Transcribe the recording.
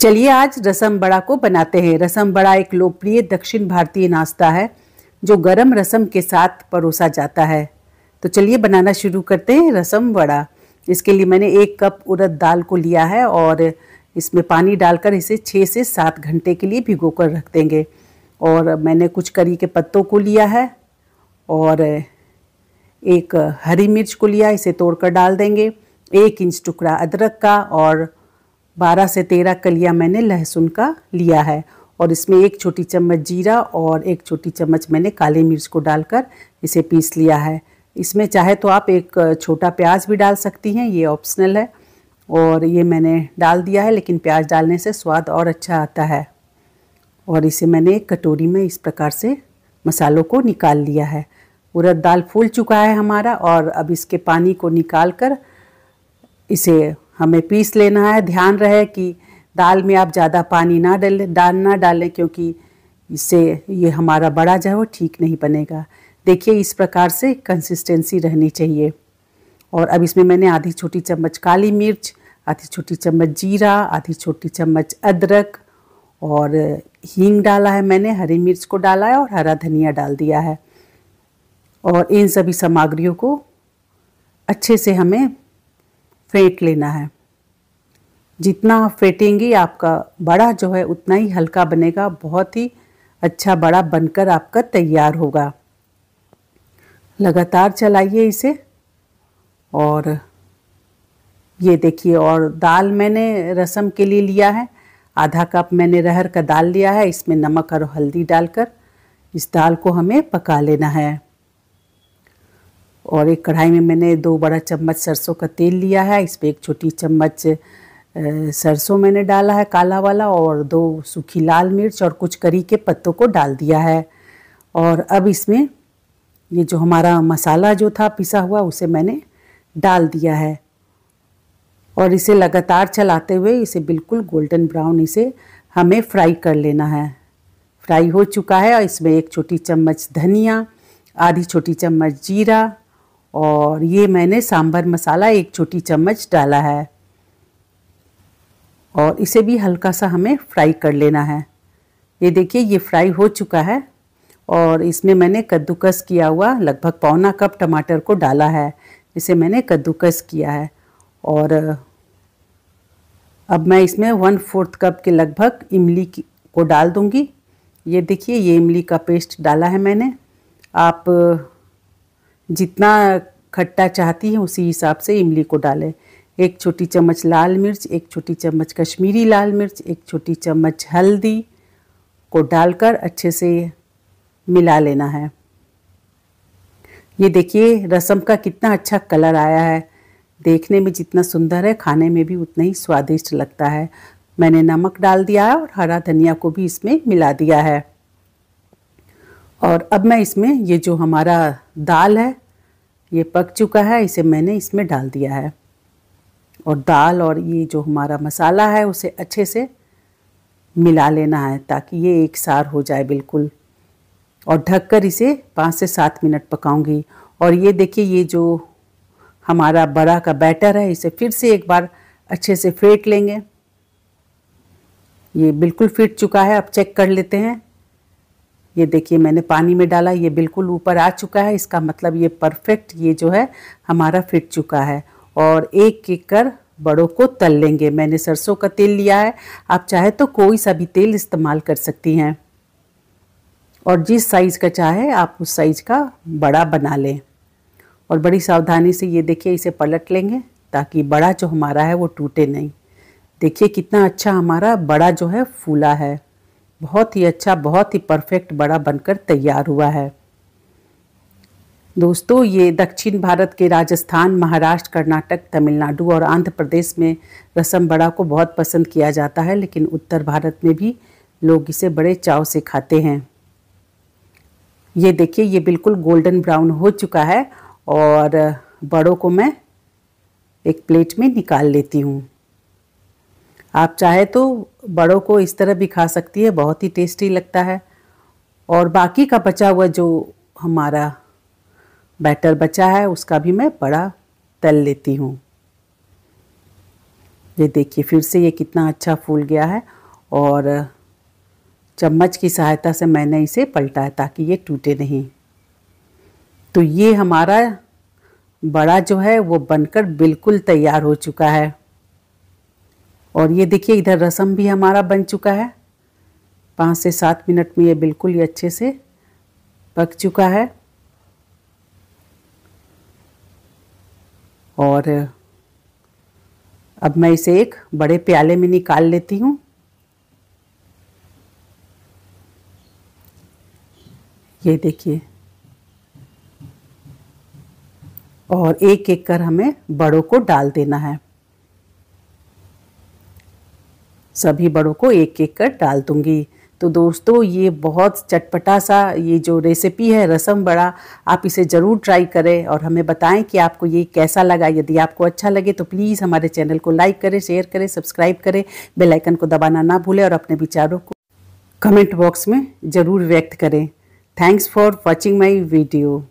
चलिए आज रसम बड़ा को बनाते हैं। रसम बड़ा एक लोकप्रिय दक्षिण भारतीय नाश्ता है, जो गरम रसम के साथ परोसा जाता है। तो चलिए बनाना शुरू करते हैं रसम बड़ा। इसके लिए मैंने एक कप उड़द दाल को लिया है और इसमें पानी डालकर इसे छः से सात घंटे के लिए भिगो कर रख देंगे। और मैंने कुछ करी के पत्तों को लिया है और एक हरी मिर्च को लिया, इसे तोड़कर डाल देंगे। एक इंच टुकड़ा अदरक का और बारह से तेरह कलिया मैंने लहसुन का लिया है। और इसमें एक छोटी चम्मच जीरा और एक छोटी चम्मच मैंने काली मिर्च को डालकर इसे पीस लिया है। इसमें चाहे तो आप एक छोटा प्याज भी डाल सकती हैं, ये ऑप्शनल है। और ये मैंने डाल दिया है, लेकिन प्याज डालने से स्वाद और अच्छा आता है। और इसे मैंने एक कटोरी में इस प्रकार से मसालों को निकाल लिया है। उड़द दाल फूल चुका है हमारा और अब इसके पानी को निकाल कर इसे हमें पीस लेना है। ध्यान रहे कि दाल में आप ज़्यादा पानी ना डाल डाल, ना डालें, क्योंकि इससे ये हमारा बड़ा जो है वो ठीक नहीं बनेगा। देखिए, इस प्रकार से कंसिस्टेंसी रहनी चाहिए। और अब इसमें मैंने आधी छोटी चम्मच काली मिर्च, आधी छोटी चम्मच जीरा, आधी छोटी चम्मच अदरक और हींग डाला है मैंने। हरी मिर्च को डाला है और हरा धनिया डाल दिया है। और इन सभी सामग्रियों को अच्छे से हमें फेंट लेना है। जितना आप फेंटेंगे आपका बड़ा जो है, उतना ही हल्का बनेगा, बहुत ही अच्छा बड़ा बनकर आपका तैयार होगा। लगातार चलाइए इसे। और ये देखिए, और दाल मैंने रसम के लिए लिया है। आधा कप मैंने रहर का दाल लिया है, इसमें नमक और हल्दी डालकर इस दाल को हमें पका लेना है। और एक कढ़ाई में मैंने दो बड़ा चम्मच सरसों का तेल लिया है इसमें एक छोटी चम्मच सरसों मैंने डाला है काला वाला और दो सूखी लाल मिर्च और कुछ करी के पत्तों को डाल दिया है। और अब इसमें ये जो हमारा मसाला जो था पिसा हुआ उसे मैंने डाल दिया है। और इसे लगातार चलाते हुए इसे बिल्कुल गोल्डन ब्राउन इसे हमें फ्राई कर लेना है। फ्राई हो चुका है और इसमें एक छोटी चम्मच धनिया, आधी छोटी चम्मच जीरा और ये मैंने सांभर मसाला एक छोटी चम्मच डाला है। और इसे भी हल्का सा हमें फ्राई कर लेना है। ये देखिए, ये फ्राई हो चुका है और इसमें मैंने कद्दूकस किया हुआ लगभग पौना कप टमाटर को डाला है। इसे मैंने कद्दूकस किया है और, अब मैं इसमें वन फोर्थ कप के लगभग इमली को डाल दूँगी। ये देखिए, ये इमली का पेस्ट डाला है मैंने। आप जितना खट्टा चाहती हैं, उसी हिसाब से इमली को डालें। एक छोटी चम्मच लाल मिर्च, एक छोटी चम्मच कश्मीरी लाल मिर्च, एक छोटी चम्मच हल्दी को डालकर अच्छे से मिला लेना है। ये देखिए, रसम का कितना अच्छा कलर आया है। देखने में जितना सुंदर है, खाने में भी उतना ही स्वादिष्ट लगता है। मैंने नमक डाल दिया है और हरा धनिया को भी इसमें मिला दिया है। और अब मैं इसमें ये जो हमारा दाल है, ये पक चुका है, इसे मैंने इसमें डाल दिया है। और दाल और ये जो हमारा मसाला है, उसे अच्छे से मिला लेना है ताकि ये एक सार हो जाए बिल्कुल। और ढककर इसे पाँच से सात मिनट पकाऊँगी। और ये देखिए, ये जो हमारा बड़ा का बैटर है, इसे फिर से एक बार अच्छे से फेंट लेंगे। ये बिल्कुल फिट चुका है अब चेक कर लेते हैं। ये देखिए, मैंने पानी में डाला, ये बिल्कुल ऊपर आ चुका है। इसका मतलब ये परफेक्ट, ये जो है, हमारा फिट चुका है। और एक एक कर बड़ों को तल लेंगे। मैंने सरसों का तेल लिया है। आप चाहे तो कोई सा भी तेल इस्तेमाल कर सकती हैं। और जिस साइज़ का चाहे, आप उस साइज़ का बड़ा बना लें। और बड़ी सावधानी से ये देखिए, इसे पलट लेंगे ताकि बड़ा जो हमारा है वो टूटे नहीं। देखिए कितना अच्छा हमारा बड़ा जो है, फूला है। बहुत ही अच्छा बहुत ही परफेक्ट बड़ा बनकर तैयार हुआ है। दोस्तों, ये दक्षिण भारत के राजस्थान, महाराष्ट्र, कर्नाटक, तमिलनाडु और आंध्र प्रदेश में रसम बड़ा को बहुत पसंद किया जाता है, लेकिन उत्तर भारत में भी लोग इसे बड़े चाव से खाते हैं। ये देखिए, ये बिल्कुल गोल्डन ब्राउन हो चुका है और बड़ों को मैं एक प्लेट में निकाल लेती हूँ। आप चाहे तो बड़ों को इस तरह भी खा सकती है, बहुत ही टेस्टी लगता है। और बाकी का बचा हुआ जो हमारा बैटर बचा है, उसका भी मैं बड़ा तल लेती हूँ। ये देखिए, फिर से ये कितना अच्छा फूल गया है और चम्मच की सहायता से मैंने इसे पलटा है ताकि ये टूटे नहीं। तो ये हमारा बड़ा जो है, वो बनकर बिल्कुल तैयार हो चुका है। और ये देखिए, इधर रसम भी हमारा बन चुका है। पाँच से सात मिनट में ये बिल्कुल ही अच्छे से पक चुका है। और, अब मैं इसे एक बड़े प्याले में निकाल लेती हूँ। ये देखिए। और एक एक कर हमें बड़ों को डाल देना है। सभी बड़ों को एक एक कर डाल दूँगी। तो दोस्तों, ये बहुत चटपटा सा ये जो रेसिपी है, रसम बड़ा, आप इसे ज़रूर ट्राई करें और हमें बताएँ कि आपको ये कैसा लगा। यदि आपको अच्छा लगे तो प्लीज़ हमारे चैनल को लाइक करें शेयर करें सब्सक्राइब करें बेलाइकन को दबाना ना भूलें और अपने विचारों को कमेंट बॉक्स में ज़रूर व्यक्त करें। Thanks for watching my video